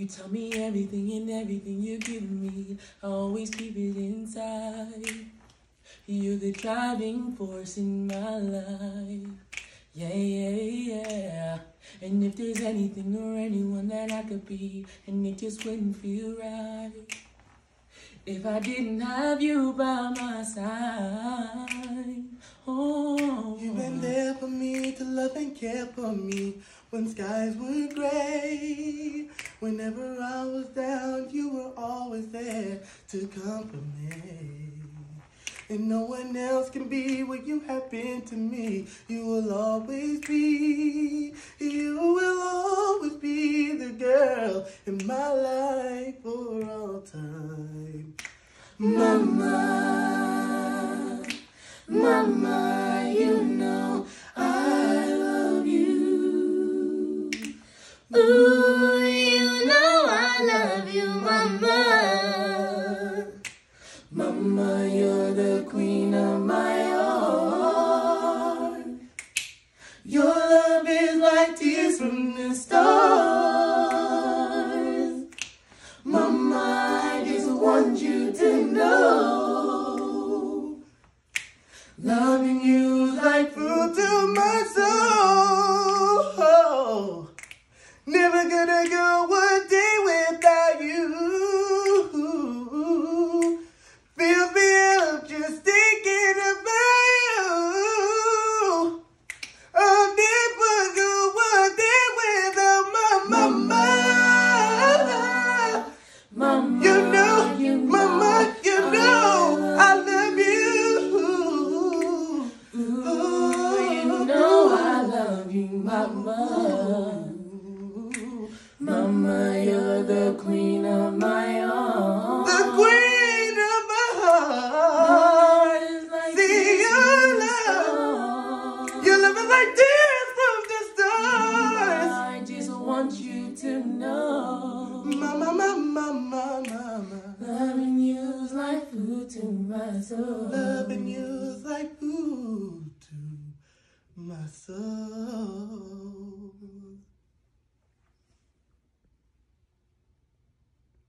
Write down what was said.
You tell me everything and everything you give me. I always keep it inside. You're the driving force in my life. Yeah, yeah, yeah. And if there's anything or anyone that I could be, and it just wouldn't feel right. If I didn't have you by my side, oh, You've been there for me to love and care for me when skies were gray. Whenever I was down, you were always there to comfort me. And no one else can be what you have been to me. You will always be, you will always be the girl in my life for all time. Mama, Mama, Mama. Mama, you're the queen of my heart. Your love is like tears from the stars. Mama, I just want you to know. Loving you is like Food to my soul. Mama. Mama, you're the queen of my heart. The queen of my heart. is like See your love. Your love is like tears from the stars. I just want you to know. Mama, mama, mama, mama. Loving you's like food to my soul. Loving you is like food to my soul.